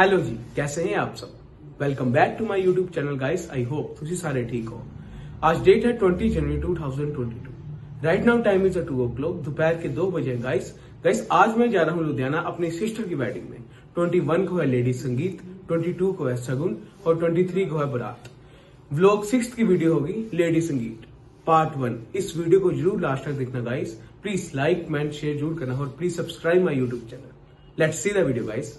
Hello जी, कैसे हैं आप सब? Welcome back to my YouTube channel guys I hope तुझे सारे ठीक हो। आज डेट है 20 जनवरी 2022 right now time is a two o'clock दोपहर के दो बजे गाइस गाइस आज मैं जा रहा हूँ लुधियाना अपने सिस्टर की वेडिंग में. 21 को है लेडी संगीत 22 को है सगुन, और 23 को है बरात. ब्लॉग सिक्स की वीडियो होगी लेडी संगीत. पार्ट वन इस वीडियो को ज़रूर लास्ट तक देखना guys please like comment share ज़रूर करना, और please subscribe my YouTube channel let's see the video guys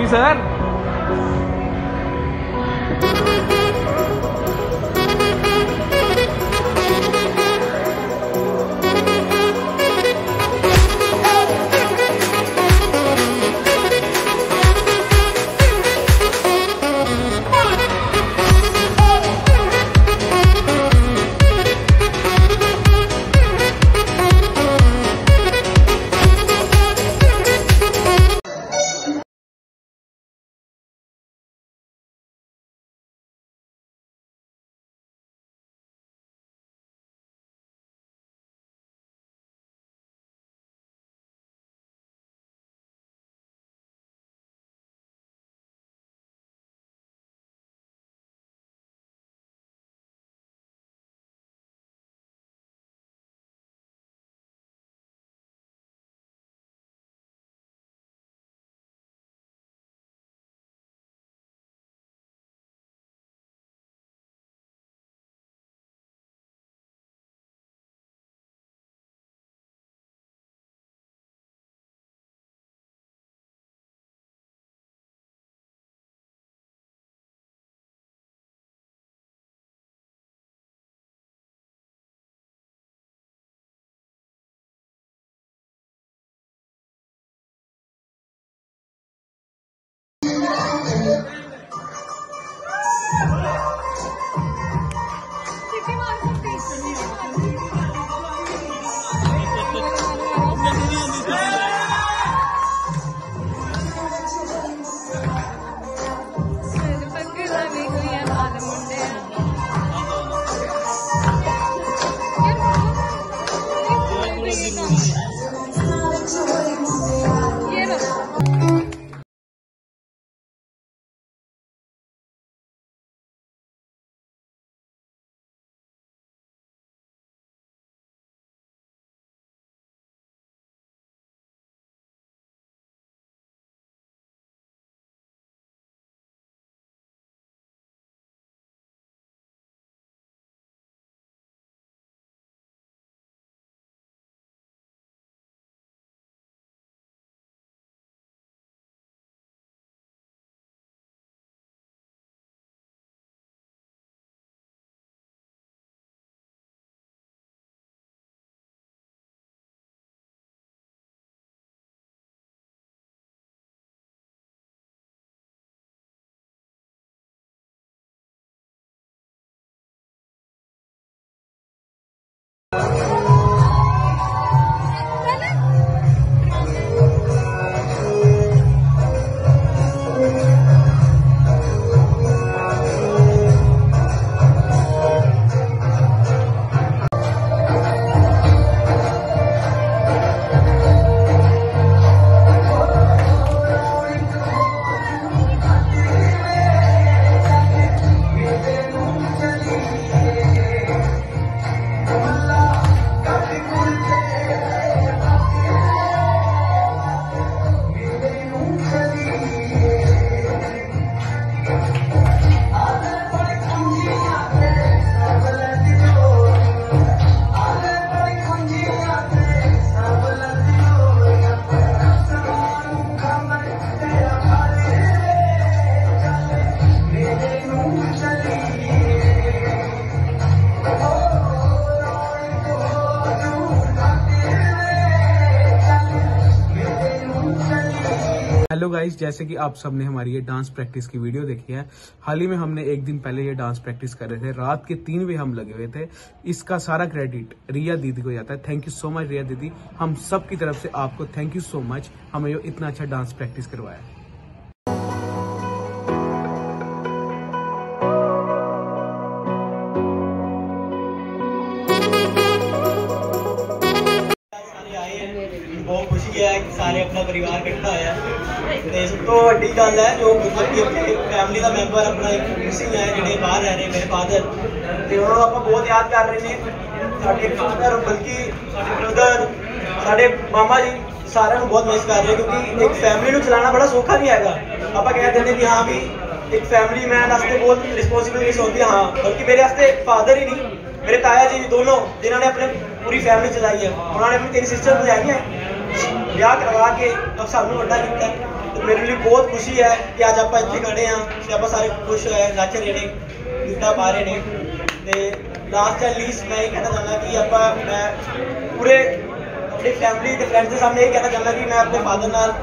pisar. Guys जैसे कि आप सबने हमारी ये डांस प्रैक्टिस की वीडियो देखी है, हाल ही में हमने एक दिन पहले ये डांस प्रैक्टिस कर रहे थे, रात के तीन बजे हम लगे हुए थे। इसका सारा क्रेडिट रिया दीदी को जाता है। Thank you so much Riya दीदी। हम सब की तरफ़ से आपको थैंक यू सो मच हमें इतना अच्छा डांस प्रैक्टिस करवाया। बहुत खुशी है कि सारे अपना परिवार इकट्ठा आया ਤੇ ਸਭ ਤੋਂ ਵੱਡੀ ਗੱਲ ਹੈ ਜੋ ਮਤਲਬ ਕਿ ਆਪਣੇ ਫੈਮਿਲੀ ਦਾ ਮੈਂਬਰ ਆਪਣਾ ਇੱਕ ਮਿਸਿੰਗ ਹੈ, ਜਿਹੜੇ ਬਾਹਰ ਰਹਿ ਰਹੇ ਮੇਰੇ ਫਾਦਰ ਤੇ ਉਹਨਾਂ ਨੂੰ ਆਪਾਂ ਬਹੁਤ ਯਾਦ ਕਰ ਰਹੇ ਨੇ। ਸਾਡੇ ਫਾਦਰ ਬਲਕਿ ਸਾਡੇ ਬ੍ਰਦਰ ਸਾਡੇ ਮਾਮਾ ਜੀ ਸਾਰਿਆਂ ਨੂੰ ਬਹੁਤ ਮਿਸ ਕਰ ਰਹੇ ਕਿਉਂਕਿ ਇੱਕ ਫੈਮਿਲੀ ਨੂੰ ਚਲਾਉਣਾ ਬੜਾ ਸੌਖਾ ਨਹੀਂ ਹੈਗਾ। ਆਪਾਂ ਕਹਿ ਦਿੰਦੇ ਵੀ ਹਾਂ ਵੀ ਇੱਕ ਫੈਮਿਲੀ ਮੈਨ ਵਾਸਤੇ ਬਹੁਤ ਰਿਸਪੌਂਸਿਬਿਲਿਟੀ ਹੁੰਦੀ ਹਾਂ, ਬਲਕਿ ਮੇਰੇ ਵਾਸਤੇ ਫਾਦਰ ਹੀ ਨਹੀਂ, ਮੇਰੇ ਤਾਇਆ ਜੀ ਦੋਨੋਂ, ਜਿਨ੍ਹਾਂ ਨੇ ਆਪਣੇ ਪੂਰੀ ਫੈਮਿਲੀ ਚਲਾਈ ਹੈ। ਉਹਨਾਂ ਨੇ ਆਪਣੀ ਤਿੰਨ ਸਿਸਟਰ ਬੁਲਾਈਆਂ ਵਿਆਹ ਕਰਵਾ ਕੇ ਅਬ ਸਾਨੂੰ ਵੱਡਾ ਕੀਤਾ। मेरे लिए बहुत खुशी है कि अज आप इतने खड़े हाँ कि आप सारे खुश हो रहे जेडे जितना पा रहे हैं लास्ट एंड लीस्ट मैं ये कहना चाहना कि आप, मैं पूरे अपनी फैमिली के फ्रेंड्स के सामने ये कहना चाहना कि मैं अपने फादर नाल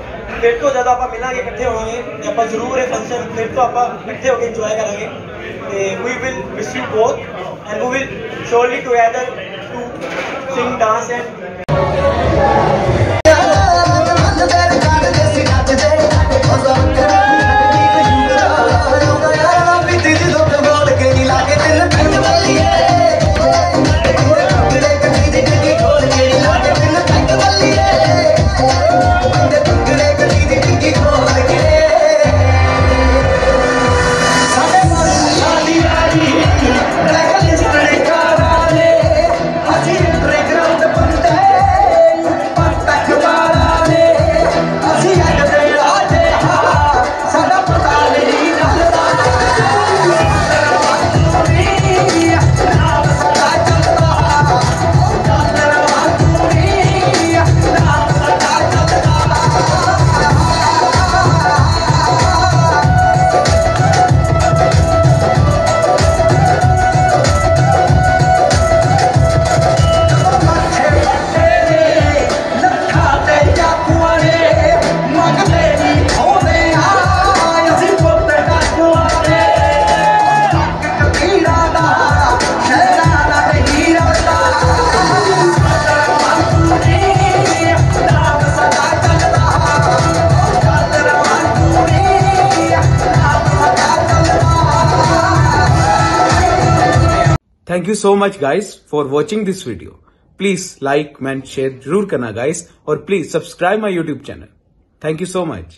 फिर तो ज़्यादा आप मिलेंगे, इकट्ठे होवे तो आप ज़रूर फ़ंक्शन फिर तो आपे इकट्ठे होकर इंजॉय करा तो we will wish you both and we will surely together to sing dance and thank you so much guys for watching this video please like comment share ज़रूर करना गाइस और please subscribe my YouTube channel thank you so much